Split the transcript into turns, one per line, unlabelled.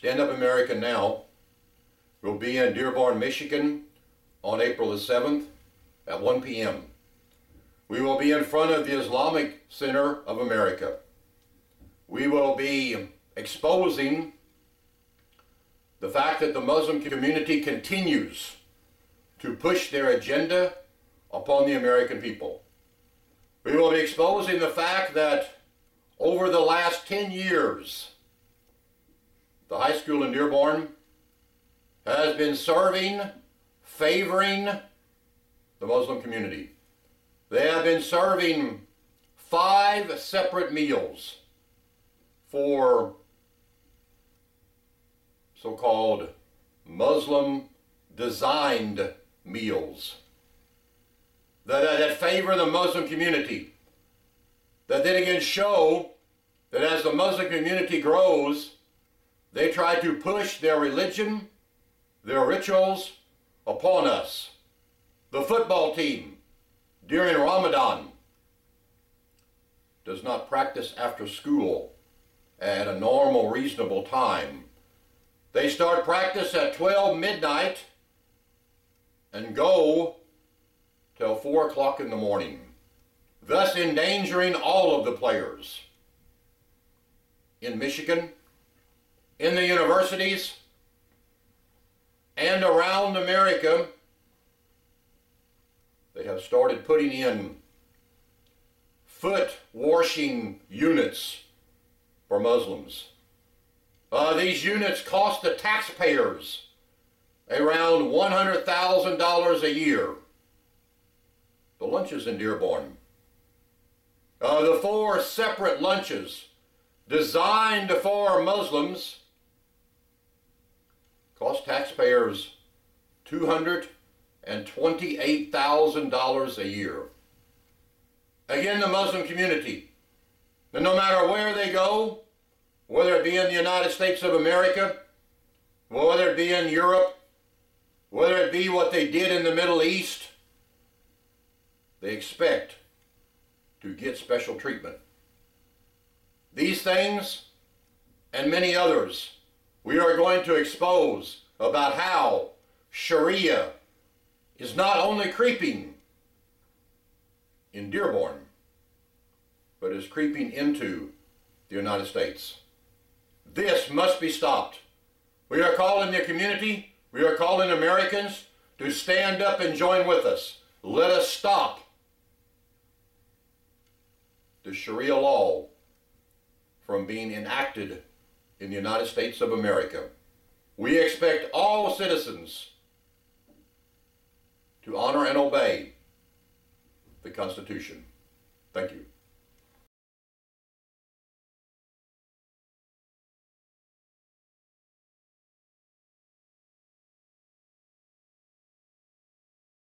Stand Up America Now will be in Dearborn, Michigan on April the 7th at 1 p.m. We will be in front of the Islamic Center of America. We will be exposing the fact that the Muslim community continues to push their agenda upon the American people. We will be exposing the fact that over the last 10 years, the high school in Dearborn has been serving, favoring the Muslim community. They have been serving five separate meals for so-called Muslim designed meals that, uh, that favor the Muslim community. That then again show that as the Muslim community grows, they try to push their religion, their rituals upon us. The football team during Ramadan does not practice after school at a normal, reasonable time. They start practice at 12 midnight and go till 4 o'clock in the morning, thus endangering all of the players. In Michigan, in the universities, and around America, they have started putting in foot washing units for Muslims. Uh, these units cost the taxpayers around $100,000 a year. The lunches in Dearborn. Uh, the four separate lunches designed for Muslims cost taxpayers $228,000 a year. Again, the Muslim community, and no matter where they go, whether it be in the United States of America, whether it be in Europe, whether it be what they did in the Middle East, they expect to get special treatment. These things and many others we are going to expose about how Sharia is not only creeping in Dearborn, but is creeping into the United States. This must be stopped. We are calling the community, we are calling Americans to stand up and join with us. Let us stop the Sharia law from being enacted in the United States of America. We expect all citizens to honor and obey the Constitution. Thank you.